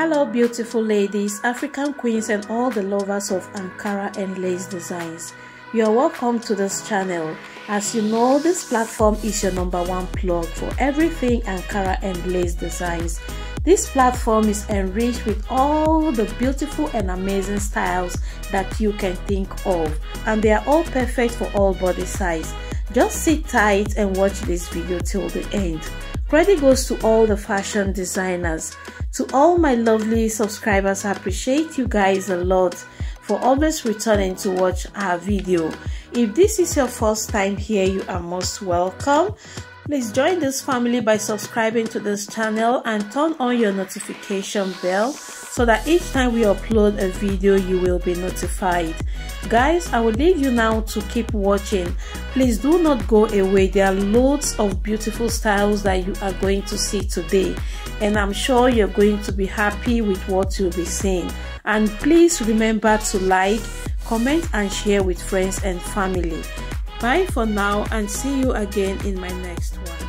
Hello beautiful ladies, African queens and all the lovers of Ankara and lace designs. You are welcome to this channel. As you know, this platform is your number one plug for everything Ankara and lace designs. This platform is enriched with all the beautiful and amazing styles that you can think of and they are all perfect for all body size. Just sit tight and watch this video till the end. Credit goes to all the fashion designers. To all my lovely subscribers, I appreciate you guys a lot for always returning to watch our video. If this is your first time here, you are most welcome. Please join this family by subscribing to this channel and turn on your notification bell so that each time we upload a video you will be notified. Guys i will leave you now to keep watching. Please do not go away. There are loads of beautiful styles that you are going to see today and i'm sure you're going to be happy with what you'll be seeing. And please remember to like comment and share with friends and family bye for now and see you again in my next one